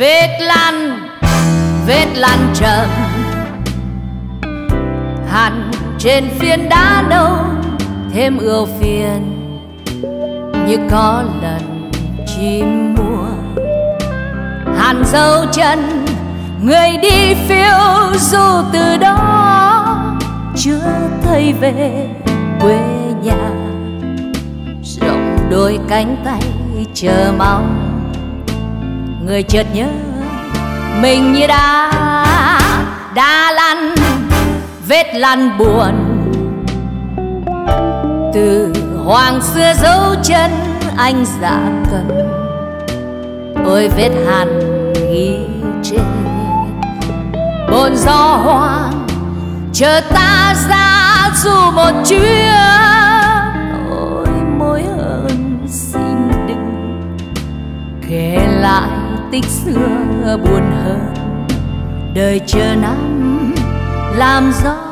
Vết lan trầm hẳn trên phiến đá đâu thêm ưu phiền. Như có lần chim mùa hàn dấu chân, người đi phiêu dù từ đó. Chưa thấy về quê nhà. Rộng đôi cánh tay chờ mong người chợt nhớ mình như đã đã lăn, vết lăn buồn. Từ hoàng xưa dấu chân anh dạ cần ôi vết hằn ghi trên. Bồn gió hoang, chờ ta ra dù một chuyến. Tích xưa buồn hơn đời chờ năm làm gió